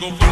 single.